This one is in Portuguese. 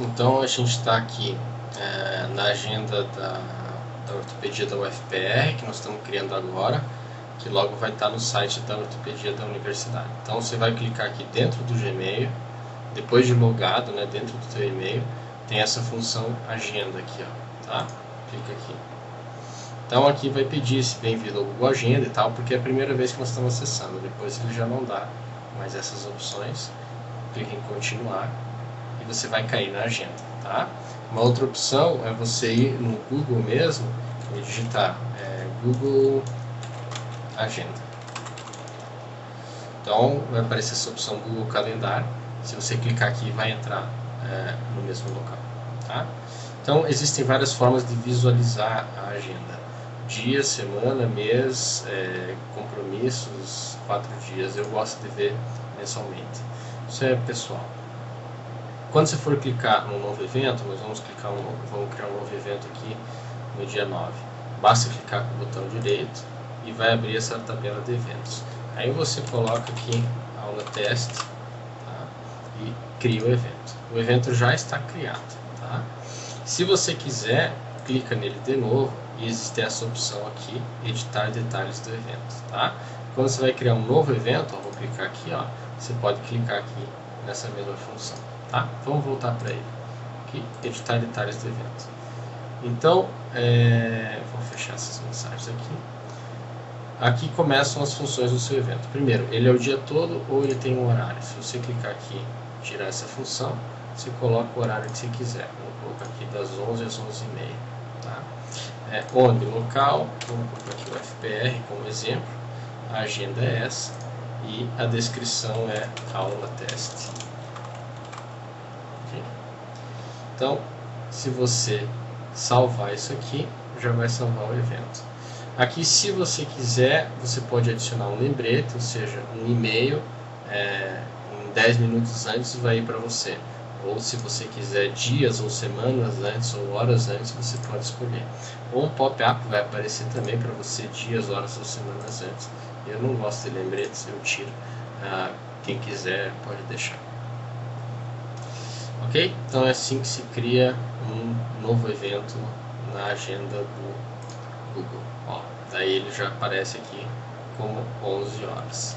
Então a gente está aqui é, na agenda da, da ortopedia da UFPR, que nós estamos criando agora, que logo vai estar no site da ortopedia da universidade. Então você vai clicar aqui dentro do Gmail, depois de logado, né, dentro do seu e-mail, tem essa função agenda aqui, ó, tá? Clica aqui. Então aqui vai pedir se bem-vindo ao Google Agenda e tal, porque é a primeira vez que nós estamos acessando. Depois ele já não dá mais essas opções. Clica em continuar e você vai cair na agenda, tá? Uma outra opção é você ir no Google mesmo e digitar é, Google Agenda. Então vai aparecer essa opção Google Calendário. Se você clicar aqui, vai entrar é, no mesmo local, tá? Então existem várias formas de visualizar a agenda dia, semana, mês, é, compromissos, quatro dias. Eu gosto de ver mensalmente. Isso é pessoal. Quando você for clicar no novo evento, nós vamos clicar um, vamos criar um novo evento aqui no dia 9. Basta clicar com o botão direito e vai abrir essa tabela de eventos. Aí você coloca aqui aula teste tá? e cria o evento. O evento já está criado. Tá? Se você quiser, clica nele de novo e existe essa opção aqui, editar detalhes do evento, tá? Quando você vai criar um novo evento, ó, vou clicar aqui, ó, você pode clicar aqui nessa mesma função, tá? Vamos voltar para ele, aqui, editar detalhes do evento. Então, é, vou fechar essas mensagens aqui. Aqui começam as funções do seu evento. Primeiro, ele é o dia todo ou ele tem um horário. Se você clicar aqui, tirar essa função, você coloca o horário que você quiser. Vou colocar aqui das 11 às 11h30, tá? é, onde local, vamos colocar aqui o FPR como exemplo, a agenda é essa e a descrição é aula teste. Okay? Então, se você salvar isso aqui, já vai salvar o evento. Aqui, se você quiser, você pode adicionar um lembrete, ou seja, um e-mail, é, em 10 minutos antes vai ir para você ou se você quiser dias ou semanas antes ou horas antes, você pode escolher. Ou um pop-up vai aparecer também para você dias, horas ou semanas antes. Eu não gosto de lembretes, eu tiro. Ah, quem quiser pode deixar. Ok? Então é assim que se cria um novo evento na agenda do Google. Ó, daí ele já aparece aqui como 11 horas.